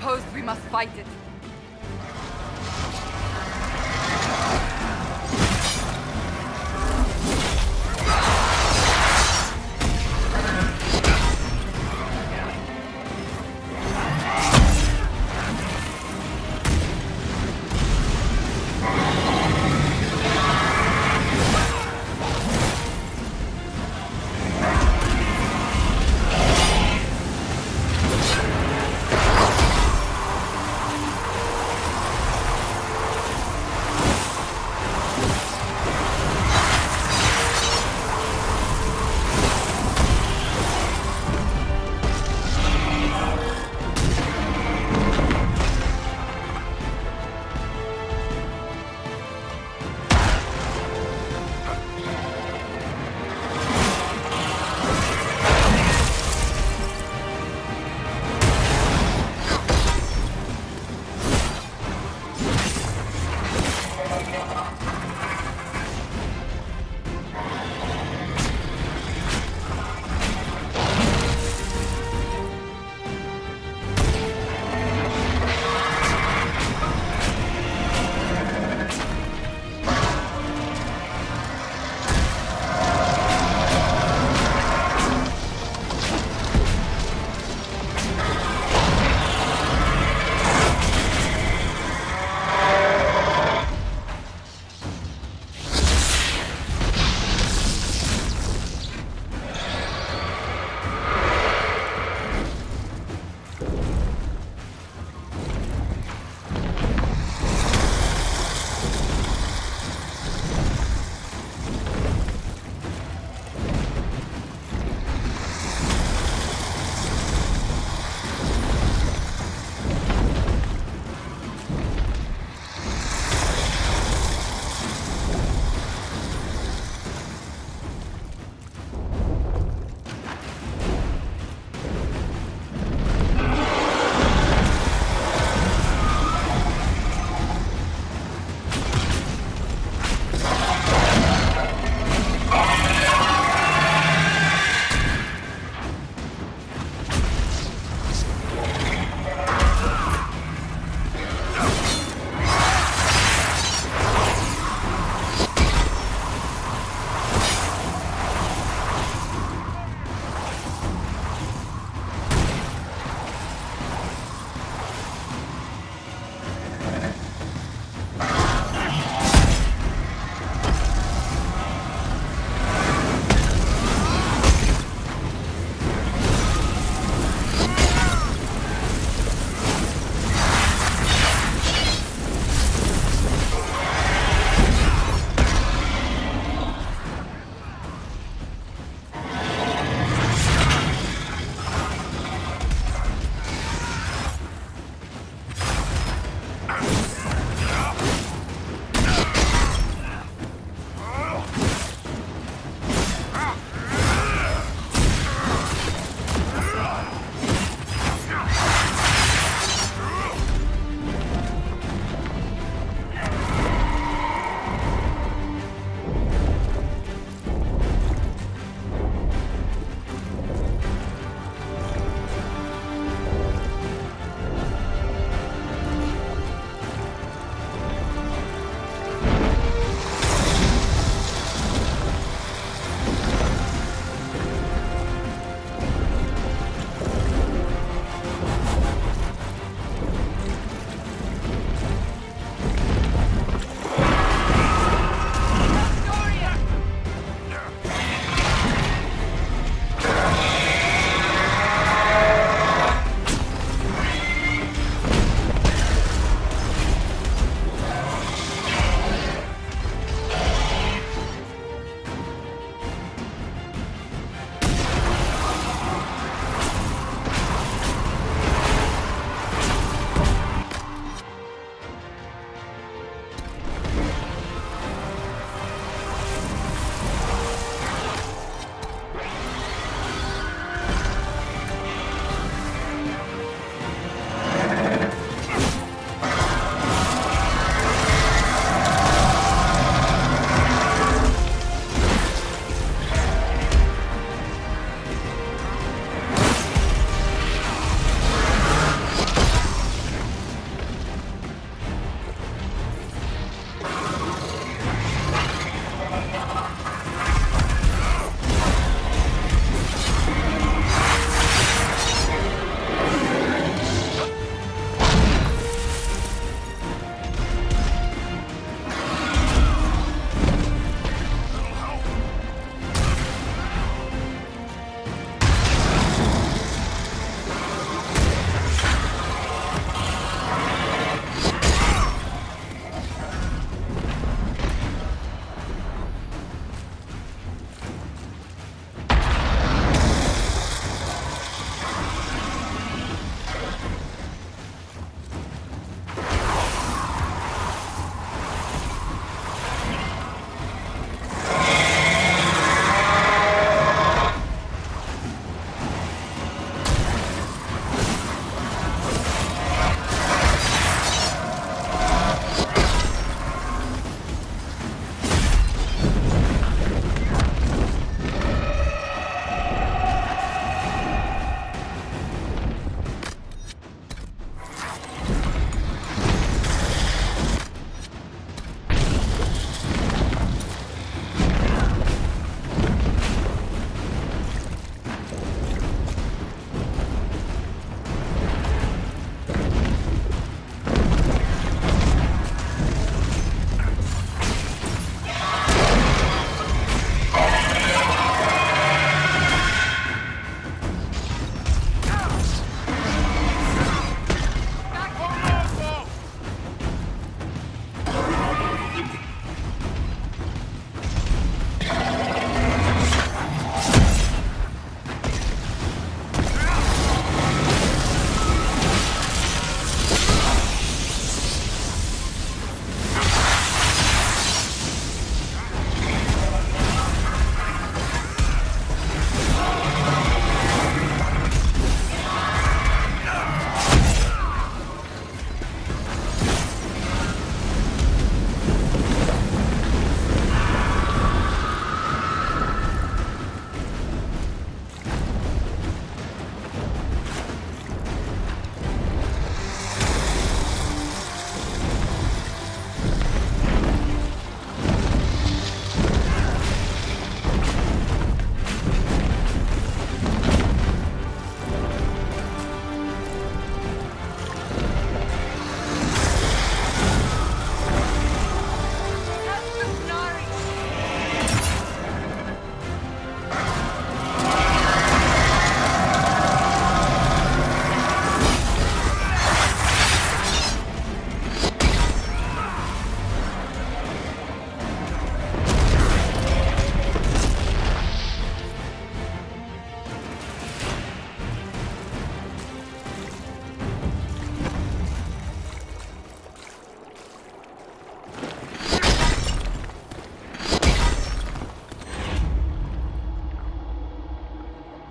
I suppose we must fight it.